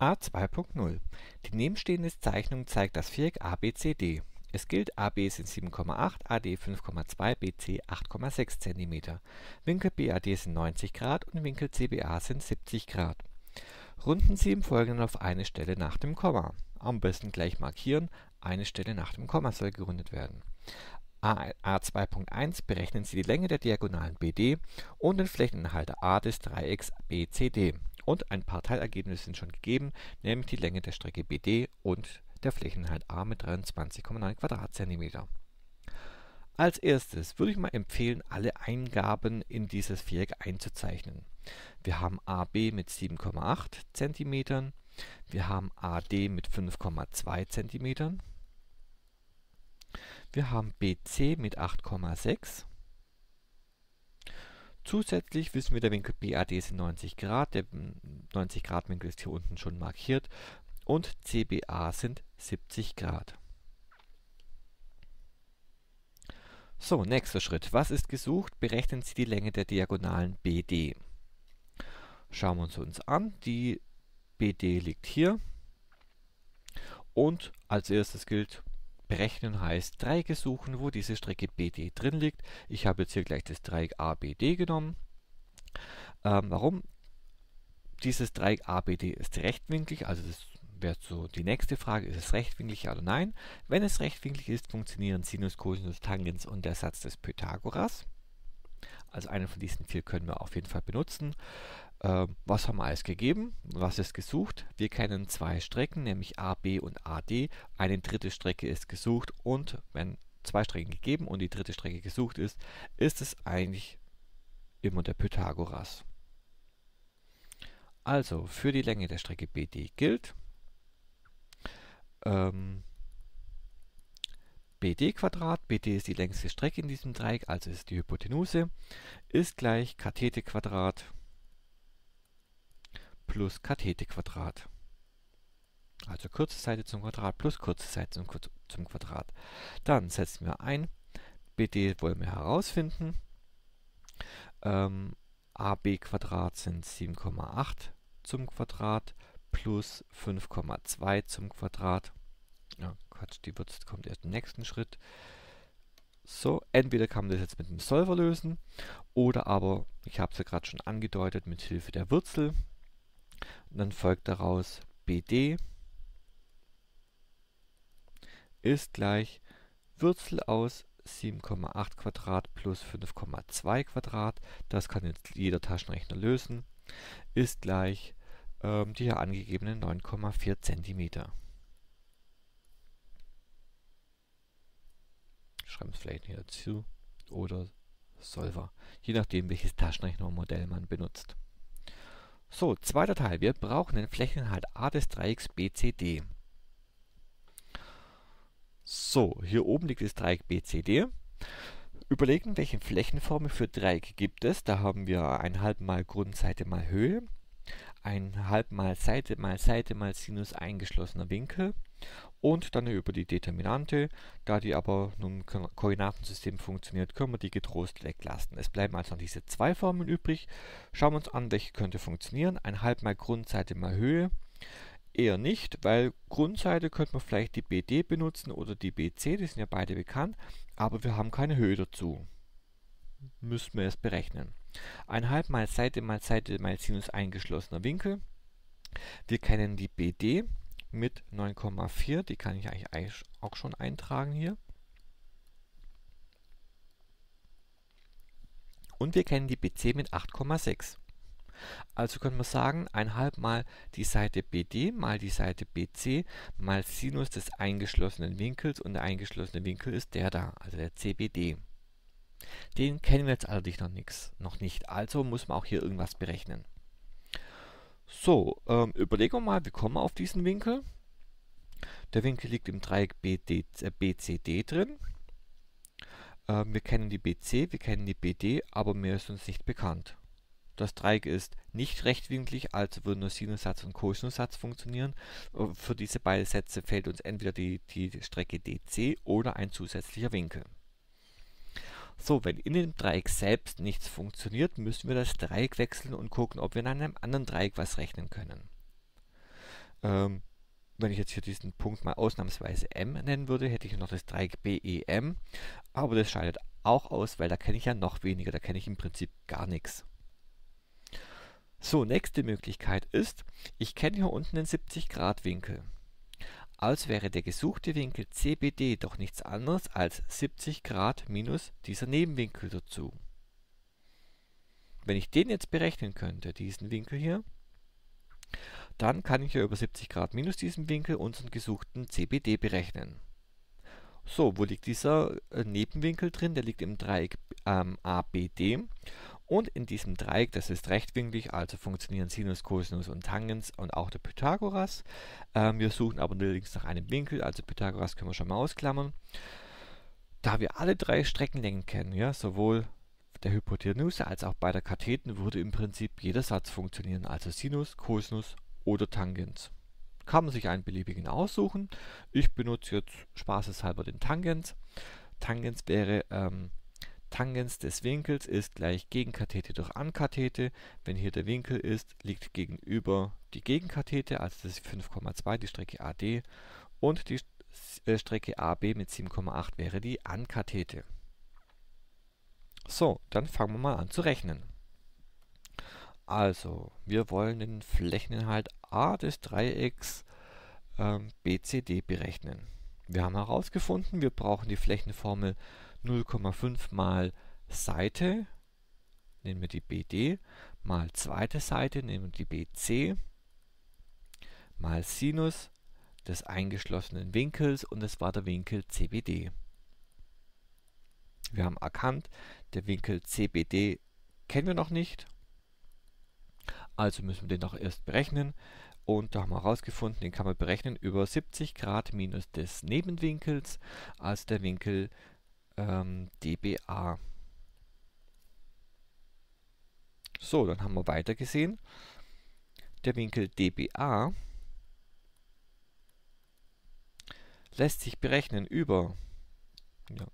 A2.0 Die nebenstehende Zeichnung zeigt das Viereck ABCD. Es gilt, AB sind 7,8, AD 5,2, BC 8,6 cm. Winkel BAD sind 90 Grad und Winkel CBA sind 70 Grad. Runden Sie im Folgenden auf eine Stelle nach dem Komma. Am besten gleich markieren, eine Stelle nach dem Komma soll gerundet werden. A2.1 berechnen Sie die Länge der Diagonalen BD und den Flächeninhalt A des Dreiecks BCD. Und ein paar Teilergebnisse sind schon gegeben, nämlich die Länge der Strecke BD und der Flächeninhalt A mit 23,9 Quadratzentimeter. Als erstes würde ich mal empfehlen, alle Eingaben in dieses Viereck einzuzeichnen. Wir haben AB mit 7,8 cm, wir haben AD mit 5,2 cm, wir haben BC mit 8,6 Zusätzlich wissen wir, der Winkel BAD sind 90 Grad, der 90 Grad Winkel ist hier unten schon markiert und CBA sind 70 Grad. So, nächster Schritt. Was ist gesucht? Berechnen Sie die Länge der Diagonalen BD. Schauen wir uns uns an. Die BD liegt hier. Und als erstes gilt, berechnen heißt Dreiecke suchen, wo diese Strecke BD drin liegt. Ich habe jetzt hier gleich das Dreieck ABD genommen. Ähm, warum? Dieses Dreieck ABD ist rechtwinklig, also das wäre so die nächste Frage, ist es rechtwinklig ja oder nein? Wenn es rechtwinklig ist, funktionieren Sinus, Cosinus, Tangens und der Satz des Pythagoras. Also einen von diesen vier können wir auf jeden Fall benutzen. Äh, was haben wir alles gegeben? Was ist gesucht? Wir kennen zwei Strecken, nämlich AB und AD. Eine dritte Strecke ist gesucht und wenn zwei Strecken gegeben und die dritte Strecke gesucht ist, ist es eigentlich immer der Pythagoras. Also für die Länge der Strecke BD gilt ähm, BD Quadrat, BD ist die längste Strecke in diesem Dreieck, also ist die Hypotenuse, ist gleich Kathete Quadrat plus Kathete Quadrat. Also kurze Seite zum Quadrat plus kurze Seite zum, zum Quadrat. Dann setzen wir ein, BD wollen wir herausfinden. Ähm, AB Quadrat sind 7,8 zum Quadrat plus 5,2 zum Quadrat. Ja, Quatsch, die Wurzel kommt erst im nächsten Schritt. So, entweder kann man das jetzt mit dem Solver lösen oder aber, ich habe es ja gerade schon angedeutet, mit Hilfe der Wurzel. Und dann folgt daraus BD ist gleich Wurzel aus 7,8 Quadrat plus 5,2 Quadrat, das kann jetzt jeder Taschenrechner lösen, ist gleich ähm, die hier angegebenen 9,4 cm. Schreiben es vielleicht hier dazu oder Solver, je nachdem welches Taschenrechnermodell man benutzt. So, zweiter Teil. Wir brauchen den Flächeninhalt A des Dreiecks BCD. So, hier oben liegt das Dreieck BCD. Überlegen, welche Flächenformen für Dreiecke gibt es. Da haben wir 1,5 mal Grundseite mal Höhe, 1,5 mal Seite mal Seite mal Sinus eingeschlossener Winkel und dann über die Determinante. Da die aber nun im Koordinatensystem funktioniert, können wir die getrost weglassen. Es bleiben also noch diese zwei Formen übrig. Schauen wir uns an, welche könnte funktionieren. 1,5 mal Grundseite mal Höhe. Eher nicht, weil Grundseite könnte man vielleicht die BD benutzen oder die BC, die sind ja beide bekannt, aber wir haben keine Höhe dazu. Müssen wir es berechnen. 1,5 mal Seite mal Seite mal Sinus eingeschlossener Winkel. Wir kennen die BD mit 9,4, die kann ich eigentlich auch schon eintragen hier. Und wir kennen die BC mit 8,6. Also können wir sagen, 1,5 mal die Seite BD mal die Seite BC mal Sinus des eingeschlossenen Winkels und der eingeschlossene Winkel ist der da, also der CBD. Den kennen wir jetzt allerdings noch, nix, noch nicht, also muss man auch hier irgendwas berechnen. So, ähm, überlegen wir mal, wie kommen wir auf diesen Winkel? Der Winkel liegt im Dreieck BD, äh, BCD drin. Ähm, wir kennen die BC, wir kennen die BD, aber mehr ist uns nicht bekannt. Das Dreieck ist nicht rechtwinklig, also würden nur Sinussatz und Kosinussatz funktionieren. Äh, für diese beiden Sätze fehlt uns entweder die, die Strecke DC oder ein zusätzlicher Winkel. So, wenn in dem Dreieck selbst nichts funktioniert, müssen wir das Dreieck wechseln und gucken, ob wir in einem anderen Dreieck was rechnen können. ähm, wenn ich jetzt hier diesen Punkt mal ausnahmsweise M nennen würde, hätte ich noch das Dreieck BEM, aber das scheidet auch aus, weil da kenne ich ja noch weniger, da kenne ich im Prinzip gar nichts. So, nächste Möglichkeit ist, ich kenne hier unten den 70 Also wäre der gesuchte Winkel CBD doch nichts anderes als 70 Grad minus dieser Nebenwinkel dazu. Wenn ich den jetzt berechnen könnte, diesen Winkel hier, dann kann ich ja über 70 Grad minus diesen Winkel unseren gesuchten CBD berechnen. So, wo liegt dieser äh, Nebenwinkel drin? Der liegt im Dreieck ähm, ABD. Und in diesem Dreieck, das ist rechtwinklig, also funktionieren Sinus, Cosinus und Tangens und auch der Pythagoras. Ähm, wir suchen aber links nach einem Winkel, also Pythagoras können wir schon mal ausklammern. Da wir alle drei Streckenlängen kennen, ja, sowohl der Hypotenuse als auch bei der Katheten, würde im Prinzip jeder Satz funktionieren, also Sinus, Cosinus oder Tangens. Kann man sich einen beliebigen aussuchen. Ich benutze jetzt spaßeshalber den Tangens. Tangens wäre ähm, Tangens des Winkels ist gleich Gegenkathete durch Ankathete. Wenn hier der Winkel ist, liegt gegenüber die Gegenkathete, also das ist 5,2, die Strecke AD. Und die äh, Strecke AB mit 7,8 wäre die Ankathete. So, dann fangen wir mal an zu rechnen. Also, wir wollen den Flächeninhalt A des Dreiecks ähm, BCD berechnen. Wir haben herausgefunden, wir brauchen die Flächenformel 0,5 mal Seite, nehmen wir die BD, mal zweite Seite, nehmen wir die BC, mal Sinus des eingeschlossenen Winkels und es war der Winkel CBD. Wir haben erkannt, der Winkel CBD kennen wir noch nicht, also müssen wir den noch erst berechnen. Und da haben wir herausgefunden, den kann man berechnen über 70 Grad minus des Nebenwinkels, als der Winkel ähm, dBA. So, dann haben wir weiter gesehen. Der Winkel dBA lässt sich berechnen über, ja,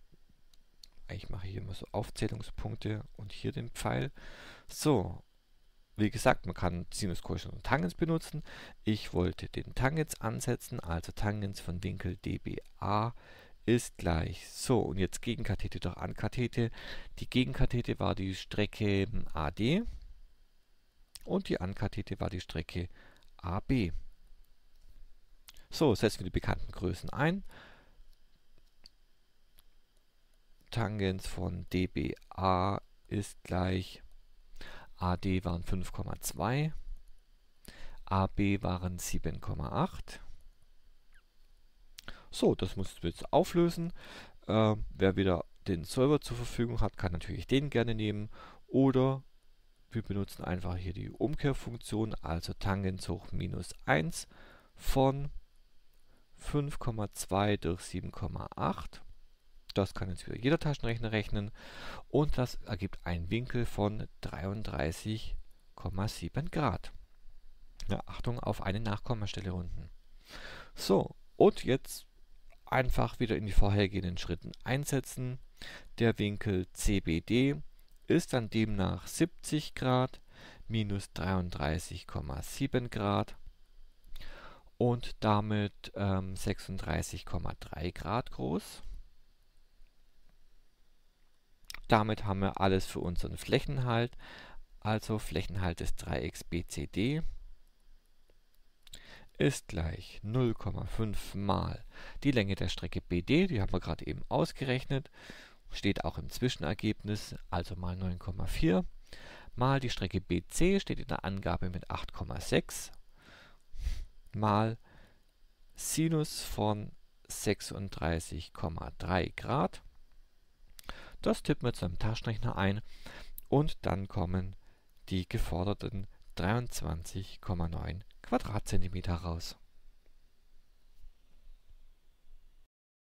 ich mache hier immer so Aufzählungspunkte und hier den Pfeil. So, wie gesagt, man kann Sinus, Cosinus und Tangens benutzen. Ich wollte den Tangens ansetzen, also Tangens von Winkel dBA ist gleich. So, und jetzt Gegenkathete durch Ankathete. Die Gegenkathete war die Strecke AD und die Ankathete war die Strecke AB. So, setzen wir die bekannten Größen ein. Tangens von dBA ist gleich AD waren 5,2, AB waren 7,8. So, das muss wir jetzt auflösen. Äh, wer wieder den Solver zur Verfügung hat, kann natürlich den gerne nehmen. Oder wir benutzen einfach hier die Umkehrfunktion, also Tangens hoch minus 1 von 5,2 durch 7,8. Das kann jetzt wieder jeder Taschenrechner rechnen und das ergibt einen Winkel von 33,7 Grad. Ja, Achtung auf eine Nachkommastelle unten. So, und jetzt einfach wieder in die vorhergehenden Schritten einsetzen. Der Winkel CBD ist dann demnach 70 Grad minus 33,7 Grad und damit ähm, 36,3 Grad groß. Damit haben wir alles für unseren Flächenhalt, also Flächenhalt des Dreiecks BCD ist gleich 0,5 mal die Länge der Strecke BD, die haben wir gerade eben ausgerechnet, steht auch im Zwischenergebnis, also mal 9,4, mal die Strecke BC steht in der Angabe mit 8,6, mal Sinus von 36,3 Grad das tippen wir zu einem Taschenrechner ein und dann kommen die geforderten 23,9 Quadratzentimeter raus.